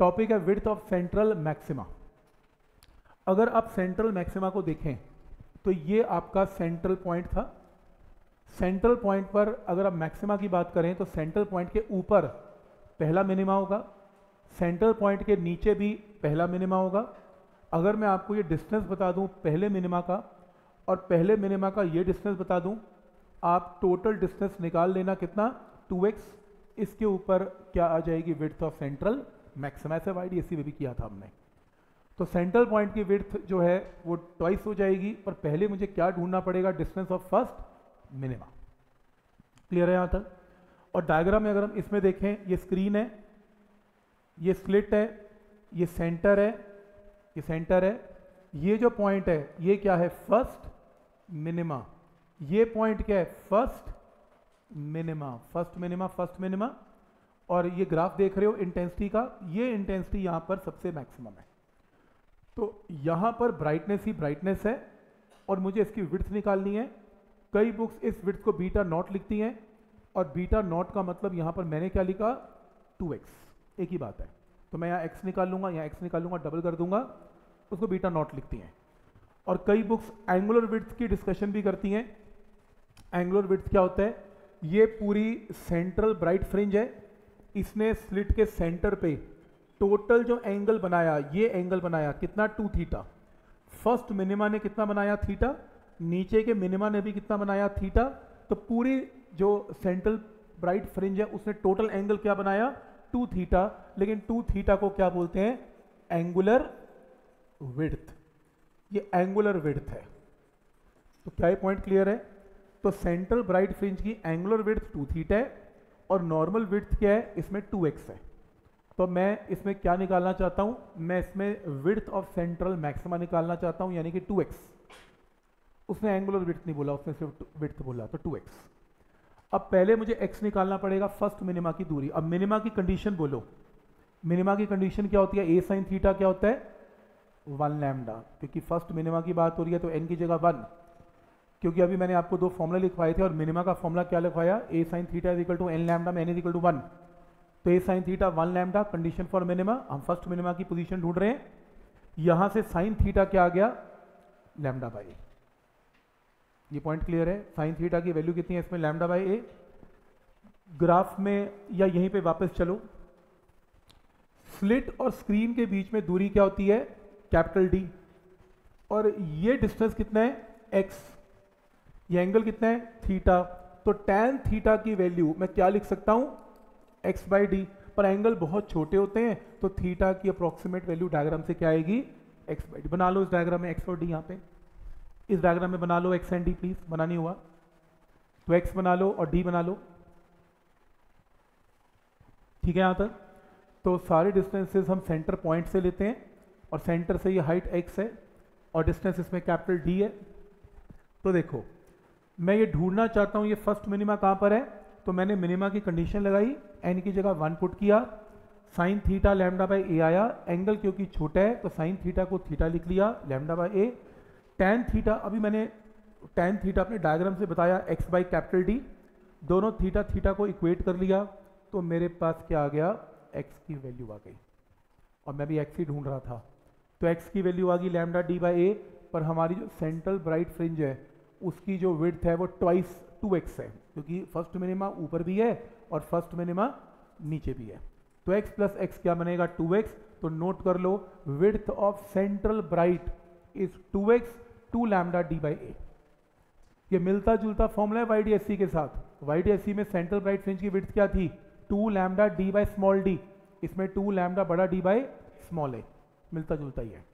Topic है width of central maxima अगर आप सेंट्रल मैक्सिमा को देखें तो ये आपका सेंट्रल पॉइंट था। सेंट्रल पॉइंट पर अगर आप मैक्सिमा की बात करें तो सेंट्रल पॉइंट के ऊपर पहला मिनिमा होगा। सेंट्रल पॉइंट के नीचे भी पहला मिनिमा होगा। अगर मैं आपको ये डिस्टेंस बता दूँ, पहले मिनिमा का, और पहले मिनिमा का ये डिस्टेंस बता दूँ, आप टोटल डिस्टेंस निकाल लेना कितना? 2x इसके ऊपर क्या आ जाएगी विड्थ ऑफ़ सेंट्रल मैक्सिमा ऐसे वाई डी में भी किया था हमने। तो सेंट्रल पॉइंट की विड्थ जो है, वो ट्वाइस हो जाएगी, पर पहले मुझे क्या ढूंढना पड़ेगा? Distance of first minima clear है यहाँ तक? और डायग्राम में अगर हम इसमें देखें, ये स्क्रीन है, ये स्लिट है, ये सेंटर है, ये सेंटर है, ये जो पॉइंट है, ये क्या है? फ़र्स्ट मिनिमा ये पॉइंट क्या है? First minima first minima first minima और ये ग्राफ देख रहे हो इंटेंसिटी का, ये इंटेंसिटी यहाँ पर सबसे मैक्सिमम है। तो यहाँ पर ब्राइटनेस ही ब्राइटनेस है और मुझे इसकी विड्थ निकालनी है। कई बुक्स इस विड्थ को बीटा नॉट लिखती हैं और बीटा नॉट का मतलब यहाँ पर मैंने क्या लिखा? 2x एक ही बात है। तो मैं यहाँ एक्स निकाल लूँगा, यहाँ एक्स निकाल लूँगा डबल कर दूँगा, उसको बीटा नॉट लिखती हैं। और कई बुक्स एंगुलर विड्थ की डिस्कशन भी करती हैं। एंगुलर विड्थ क्या होता है? ये पूरी सेंट्रल ब्राइट फ्रिंज है। इसने स्लिट के सेंटर पे टोटल जो एंगल बनाया, ये एंगल बनाया, कितना? To theta. फ़र्स्ट मिनिमा ने कितना बनाया? थीटा। नीचे के मिनिमा ने भी कितना बनाया? थीटा। तो पूरी जो सेंट्रल ब्राइट फ्रिंज है, उसने टोटल एंगल क्या बनाया? Two theta. लेकिन टू थीटा को क्या बोलते हैं? Angular width. ये एंगुलर विड्थ है। तो क्या ये पॉइंट क्लियर है? तो सेंट्रल ब्राइट फ्रिंज की एंगुलर विड्थ टू थीटा है। और नॉर्मल विड्थ क्या है? इसमें टू एक्स है। तो मैं इसमें क्या निकालना चाहता हूँ? मैं इसमें विड्थ ऑफ़ सेंट्रल मैक्सिमा निकालना चाहता हूँ, यानी कि 2x उसने एंगुलर विड्थ नहीं बोला, उसने सिर्फ़ विड्थ बोला तो 2x अब पहले मुझे x निकालना पड़ेगा फ़र्स्ट मिनिमा की दूरी। अब मिनिमा की कंडीशन बोलो। मिनिमा की कंडीशन क्या होती है? ए साइन थीटा क्या होता है? वन लैमडा क्योंकि फ़र्स्ट मिनिमा की बात हो रही है तो एन की जगह वन क्योंकि अभी मैंने आपको दो फॉर्मुला लिखवाए थे और मिनिमा का फॉर्मुला क्या लिखवाया? A sine theta is equal to n lambda में n is equal to one तो a sine theta one lambda condition for minima हम फ़र्स्ट मिनिमा की पोजीशन ढूंढ रहे हैं। यहाँ से साइन थीटा क्या आ गया? लैमडा बाई ये पॉइंट क्लियर है? साइन थीटा की वैल्यू कितनी है इसमें? लैमडा बाई ए ग्राफ में या यहीं पे वापस चलो। स्लिट और स्क्रीन के बीच में दूरी क्या होती है? कैपिटल डी और ये डिस्टेंस कितना है? एक्स ये एंगल कितना है? थीटा तो टेन थीटा की वैल्यू मैं क्या लिख सकता हूँ? एक्स बाई डी पर एंगल बहुत छोटे होते हैं तो थीटा की अप्रोक्सीमेट वैल्यू डायग्राम से क्या आएगी? एक्स बाई डी बना लो इस डायग्राम में एक्स और डी यहाँ पे। इस डायग्राम में बना लो एक्स एंड डी प्लीज़ बना नहीं हुआ। तो एक्स बना लो और डी बना लो। ठीक है यहाँ तक? तो सारे डिस्टेंसेस हम सेंटर पॉइंट से लेते हैं, और सेंटर से ये हाइट एक्स है, और डिस्टेंस इसमें कैपिटल डी है। तो देखो मैं ये ढूंढना चाहता हूँ, ये फ़र्स्ट मिनिमा कहाँ पर है? तो मैंने मिनिमा की कंडीशन लगाई एन की जगह वन पुट किया sine theta lambda by a आया एंगल क्योंकि छोटा है तो साइन थीटा को थीटा लिख लिया lambda by a tan theta अभी मैंने टेन थीटा अपने डायग्राम से बताया एक्स बाई कैपिटल डी दोनों थीटा थीटा को इक्वेट कर लिया तो मेरे पास क्या आ गया एक्स की वैल्यू आ गई। और मैं भी एक्स ही ढूंढ रहा था। तो एक्स की वैल्यू आ गई लैमडा डी बाई ए पर हमारी जो सेंट्रल ब्राइट फ्रिंज है उसकी जो विड्थ है वो ट्वाइस टू एक्स है, क्योंकि फ़र्स्ट मिनिमा ऊपर भी है और फ़र्स्ट मिनिमा नीचे भी है। तो x प्लस एक्स क्या बनेगा? 2x तो नोट कर लो width of central bright is 2x two lambda D by a ये मिलता जुलता फॉर्मूला है वाईडीएससी के साथ। वाईडीएससी में सेंट्रल ब्राइट फ्रिंज की विड्थ क्या थी? Two lambda D by small D इसमें टू लैमडा बड़ा डी बाई स्मॉल ए मिलता जुलता ही है।